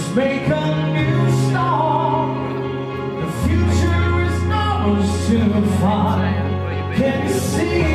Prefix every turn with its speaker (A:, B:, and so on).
A: Let's make a new song. The future is ours to find. Can you see?